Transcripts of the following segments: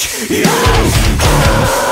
yes, yes.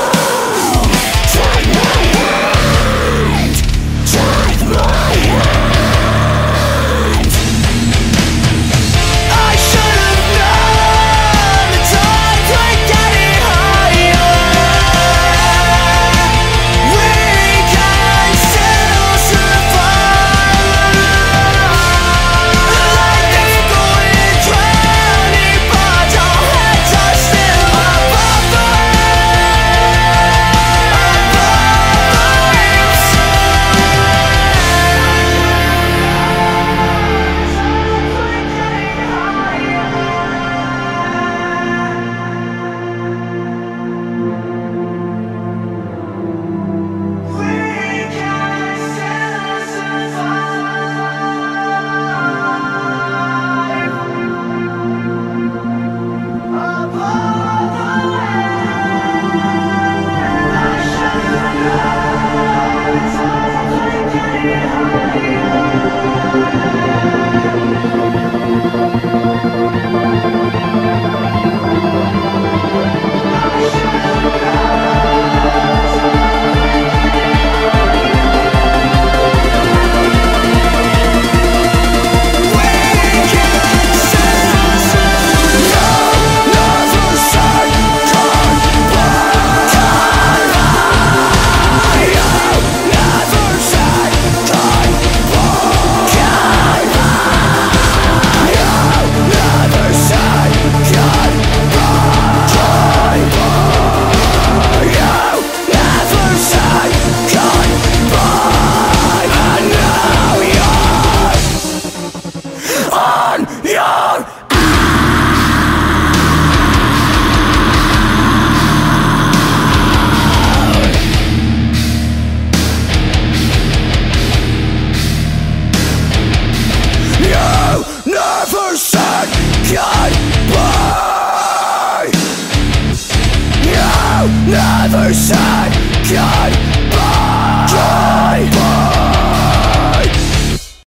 Said goodbye